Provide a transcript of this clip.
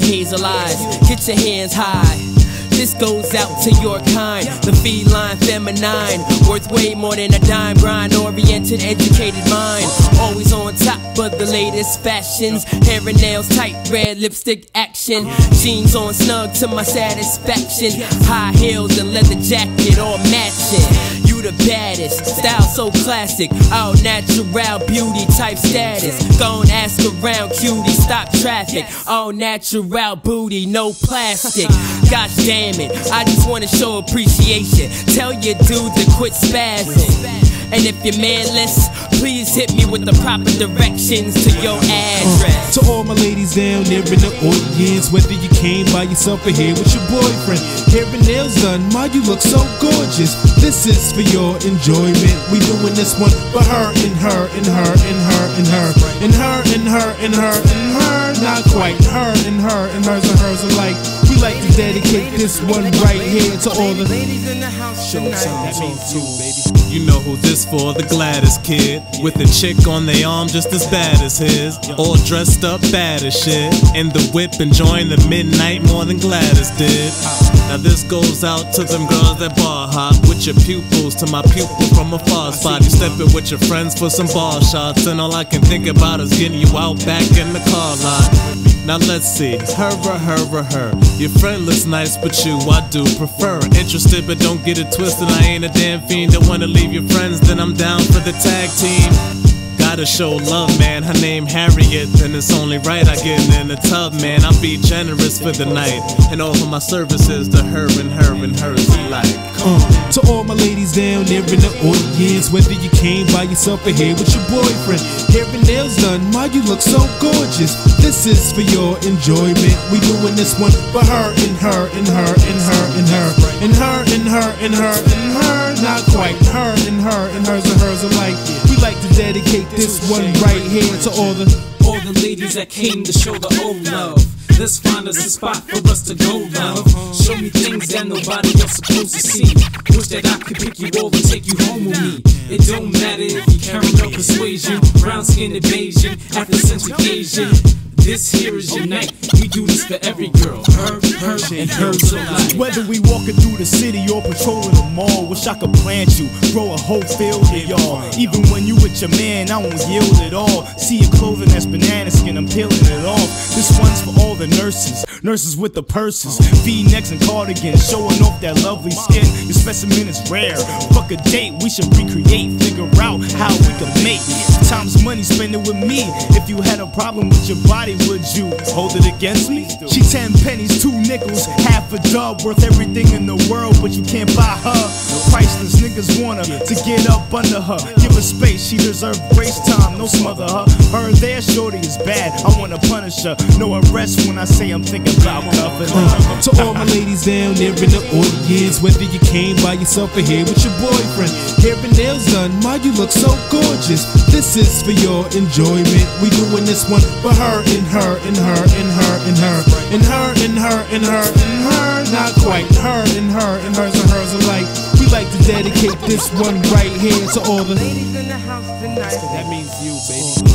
hazel eyes. Get your hands high. This goes out to your kind, the feline, feminine, worth way more than a dime. Grind oriented, educated mind, always on top of the latest fashions. Hair and nails tight, red lipstick action. Jeans on snug to my satisfaction. High heels and leather jacket, all matching the baddest. Style so classic, all natural beauty type status. Go and ask around, cutie, stop traffic. All natural booty, no plastic. God damn it, I just wanna show appreciation. Tell your dude to quit spazzing. And if you're manless, please hit me with the proper directions to your address. Down there in the audience, whether you came by yourself or here with your boyfriend, hair and nails done, my you look so gorgeous. This is for your enjoyment. We doing this one for her and her and her and her and her and her and her and her and her. Not quite her and her and hers and hers alike. We like to dedicate this one right here to all the ladies in the house tonight. That means you, baby. You know who this for, the Gladys kid. With a chick on their arm just as bad as his. All dressed up bad as shit. In the whip enjoying the midnight more than Gladys did. Now this goes out to them girls that bar hop with your pupils to my pupil from a far spot. You stepping with your friends for some ball shots, and all I can think about is getting you out back in the car lot. Now let's see, her her her. Your friend looks nice, but you I do prefer. Interested, but don't get it twisted. I ain't a damn fiend that wanna leave your friends. Then I'm down for the tag team. Gotta show love, man. Her name Harriet, and it's only right I get in the tub, man. I'll be generous for the night and offer my services to her and her and hers alike. Uh, to all my ladies down there in the audience, whether you came by yourself or here with your boyfriend, hair and nails done, my you look so gorgeous. This is for your enjoyment. We doing this one for her and her and her and her and her and her and her and her and her. Not quite her and her and hers and hers alike. Like to dedicate this one right here to all the all the ladies that came to show the old love. Let's find us a spot for us to go, love. Show me things that nobody else supposed to see. Wish that I could pick you over, take you home with me. It don't matter if you carry no persuasion, brown skin invasion, After sense occasion. This here is your night. We do this for every girl. Her, her, and hers alike. Whether we walking through the city or patrolling the mall, wish I could plant you, grow a whole field of y'all. Even when you with your man, I won't yield at all. See your clothing that's banana skin, I'm peeling it off. This one's for all the nurses, nurses with the purses, V-necks and cardigans, showing off that lovely skin. Your specimen is rare. Fuck a date, we should recreate, figure out how we can make. it. Time's money, spend it with me. If you had a problem with your body, would you hold it against me? She ten pennies, two nickels, half a dub, worth everything in the world, but you can't buy her. Priceless niggas want her to get up under her. Give her space, she deserves grace time, no smother her. Her there, shorty is bad, I wanna punish her. No arrest when I say I'm thinking about cuffing her. To all my ladies down there in the audience, whether you came by yourself or here with your boyfriend, hair and nails done, my you look so gorgeous. This is for your enjoyment. We doing this one for her and her, in her, in her, in her, in her, in her, in her, in her, not quite her, in her, in hers and hers alike. We like to dedicate this one right here to all the ladies in the house tonight. That means you, baby.